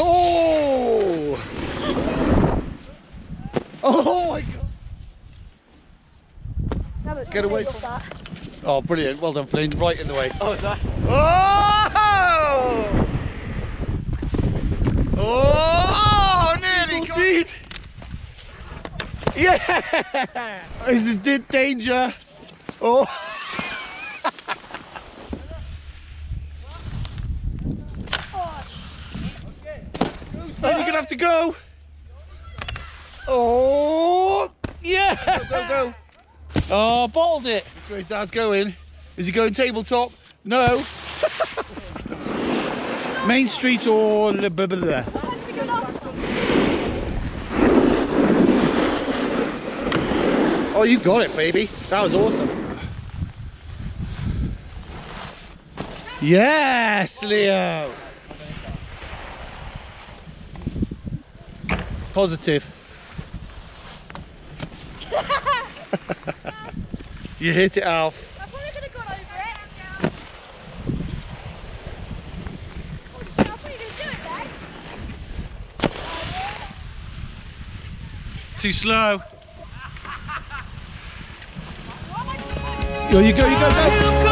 Oh! Oh my god! Get away from- that. Oh, brilliant. Well done, Flynn. Right in the way. Oh, is that? Oh! Oh! Nearly got speed. Yeah! Is the danger? Oh! Flynn, you're gonna have to go. Oh! Yeah! Go, go, go. Oh, bottled it. Which way's Dad's going? Is he going tabletop? No. Main Street or blah, blah, blah. Oh, you got it, baby. That was awesome. Yes, Leo. Positive. you hit it, Alf. I probably could have gone over it. I thought you were going to do it, Dave. Too slow. Yo, you go, you go, go.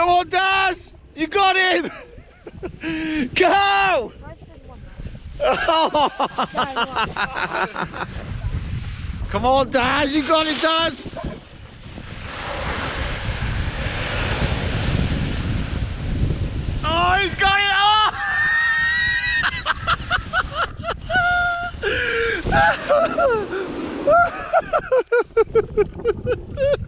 Come on, Daz! You got him! Go! Come on, Daz, you got it, Daz. Oh, he's got it! Oh! looking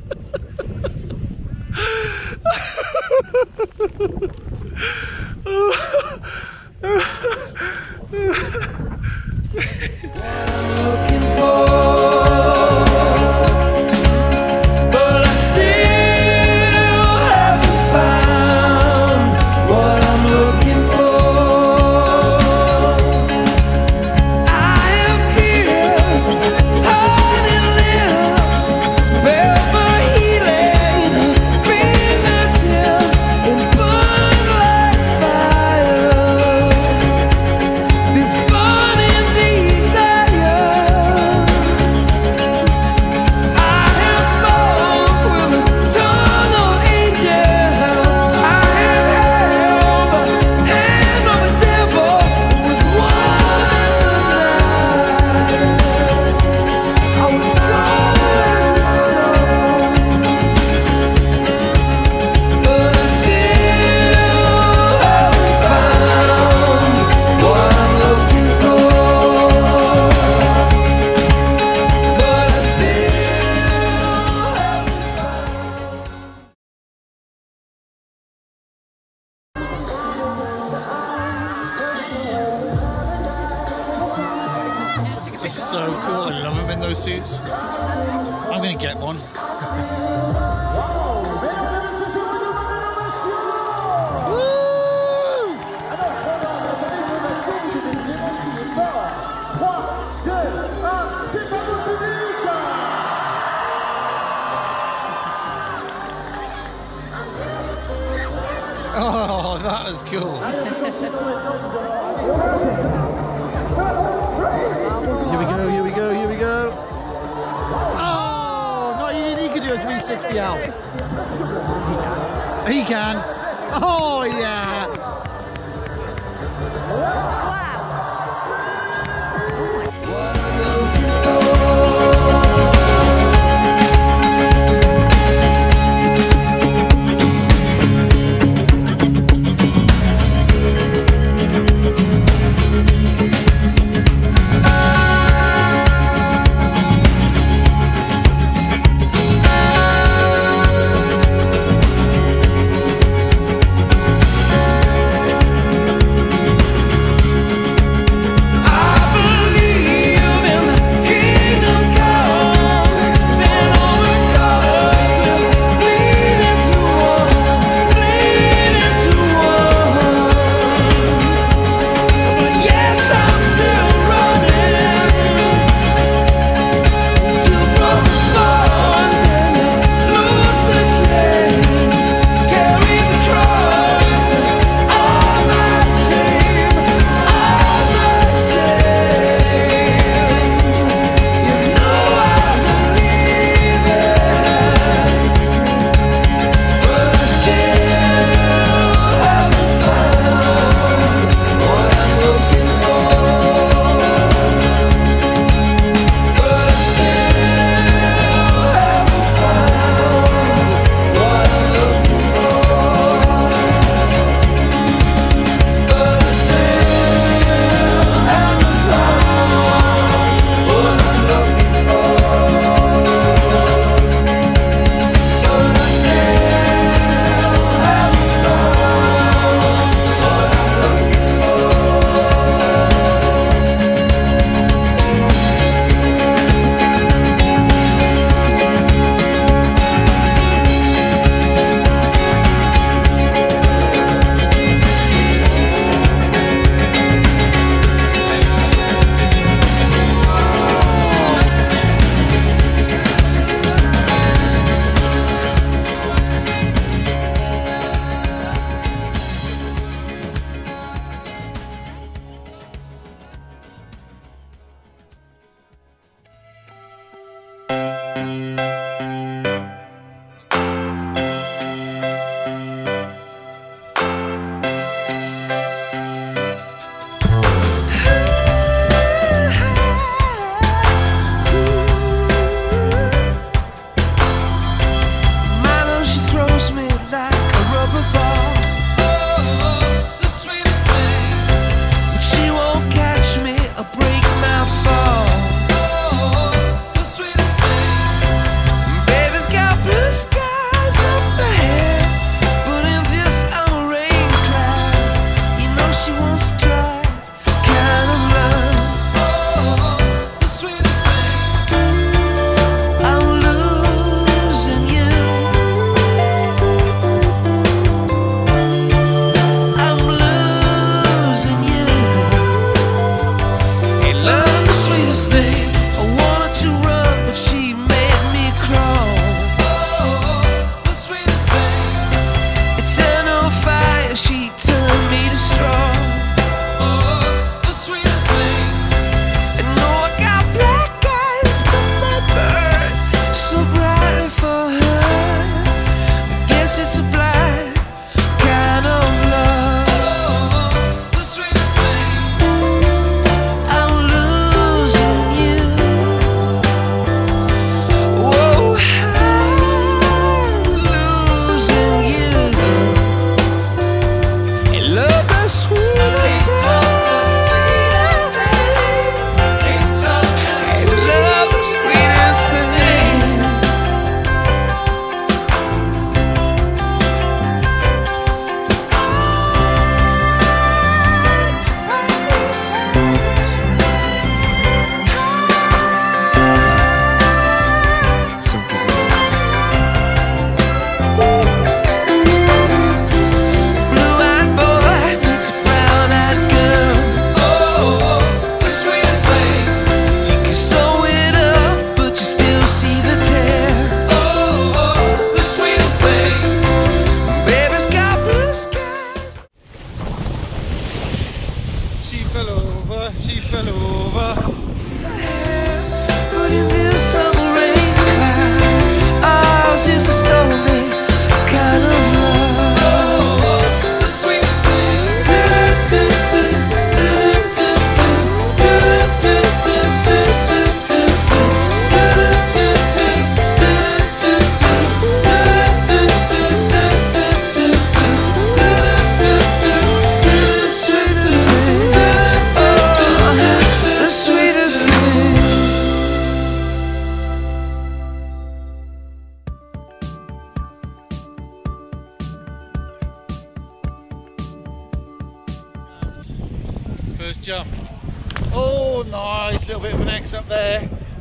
cool. I love them in those suits. I'm going to get one. Oh, that is cool. Do a 360 out. He can. Oh, yeah.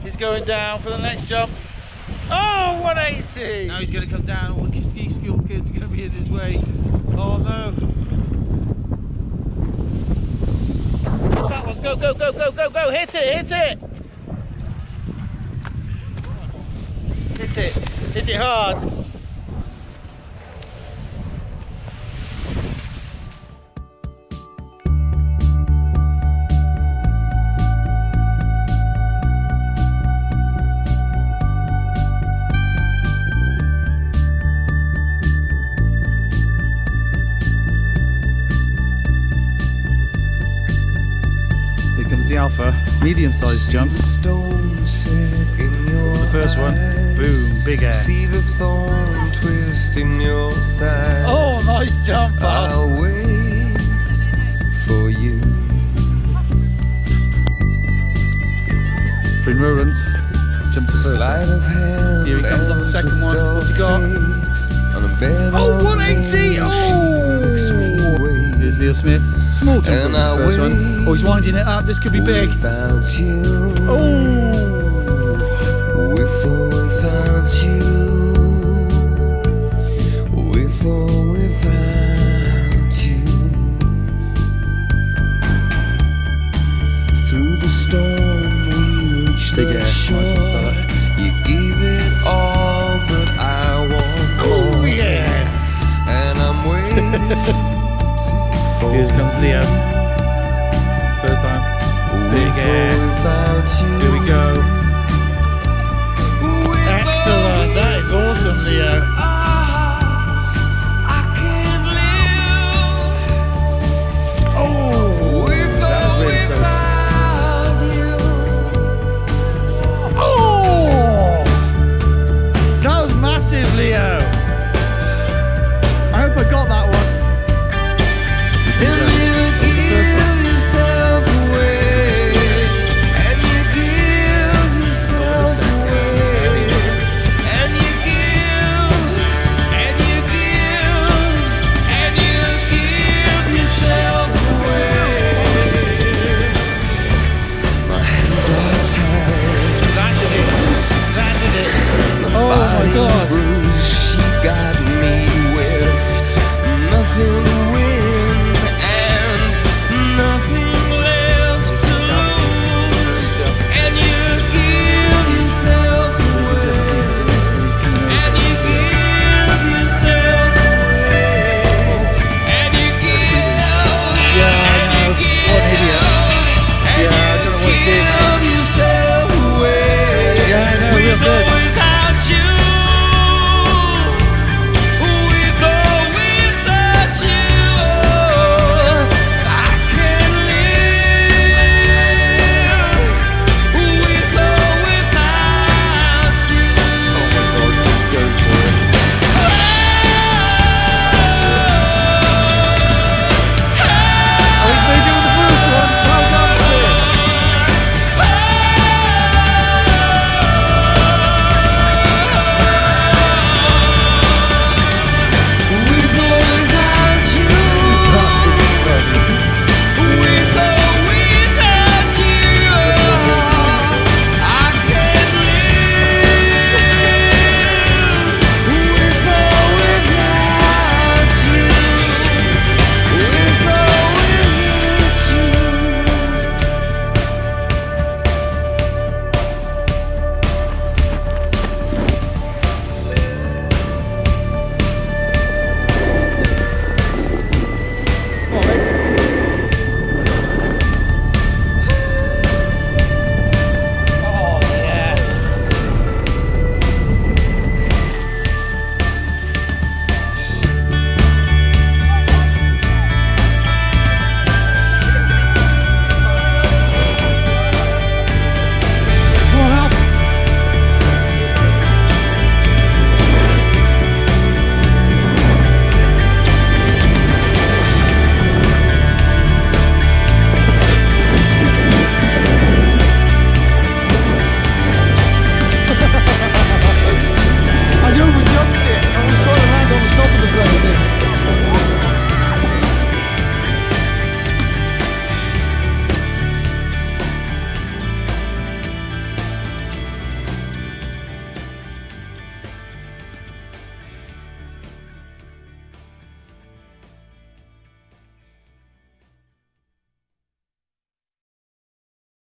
He's going down for the next jump. Oh, 180. Now he's going to come down. All the ski school kids are going to be in his way. Oh, no. That one. Go, go, go, go, go, go. Hit it, hit it. Hit it. Hit it hard. Medium sized jump. The first one. Boom, big air. See the thorn twist in your side. Oh, nice jump. I'll wait for you. Three more runs. Jump to first. Sleight of hand. Here he comes on the second one. What's he got? On a bed Oh, of 180! nails, she makes me Oh! Here's Neil Smith. Small on first one. Oh, he's winding it up. This could be big. Oh! With or without you. With or without you. Through the storm we reached Big the shore. You gave it all, but I want Oh, yeah. And I'm waiting Who's gonna? First time. Big air. Here we go. Excellent. That is awesome, Leo.